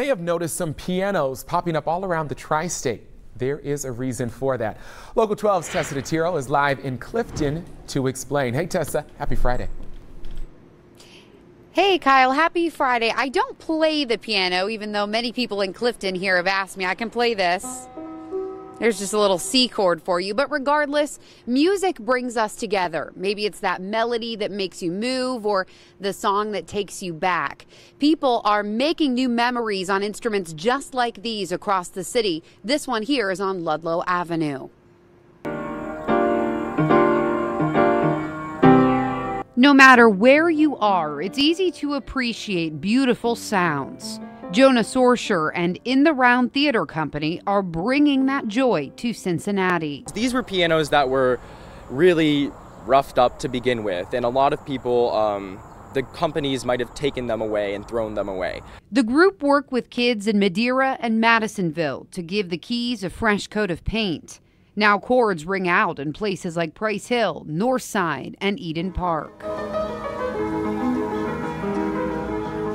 May have noticed some pianos popping up all around the tri-state. There is a reason for that. Local 12's Tessa DeTiro is live in Clifton to explain. Hey Tessa, happy Friday. Hey Kyle, happy Friday. I don't play the piano, even though many people in Clifton here have asked me. I can play this. There's just a little C chord for you. But regardless, music brings us together. Maybe it's that melody that makes you move or the song that takes you back. People are making new memories on instruments just like these across the city. This one here is on Ludlow Avenue. No matter where you are, it's easy to appreciate beautiful sounds. Jonah Sorscher and In the Round Theatre Company are bringing that joy to Cincinnati. These were pianos that were really roughed up to begin with, and a lot of people, um, the companies might have taken them away and thrown them away. The group worked with kids in Madeira and Madisonville to give the keys a fresh coat of paint. Now chords ring out in places like Price Hill, Northside, and Eden Park.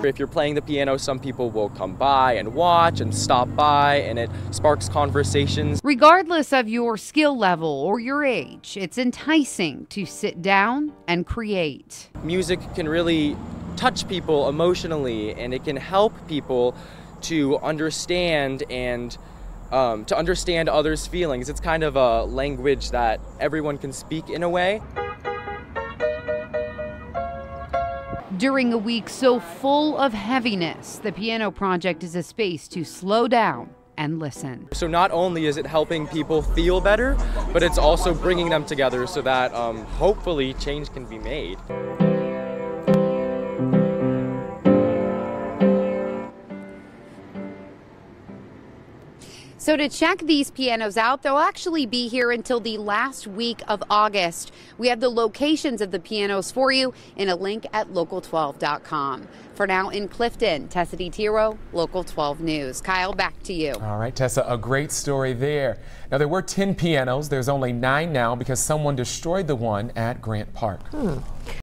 If you're playing the piano, some people will come by and watch and stop by, and it sparks conversations. Regardless of your skill level or your age, it's enticing to sit down and create. Music can really touch people emotionally, and it can help people to understand and um, to understand others' feelings. It's kind of a language that everyone can speak in a way. During a week so full of heaviness, the Piano Project is a space to slow down and listen. So not only is it helping people feel better, but it's also bringing them together so that um, hopefully change can be made. So, to check these pianos out, they'll actually be here until the last week of August. We have the locations of the pianos for you in a link at local12.com. For now, in Clifton, Tessa DeTiro, Local 12 News. Kyle, back to you. All right, Tessa, a great story there. Now, there were 10 pianos. There's only nine now because someone destroyed the one at Grant Park. Hmm.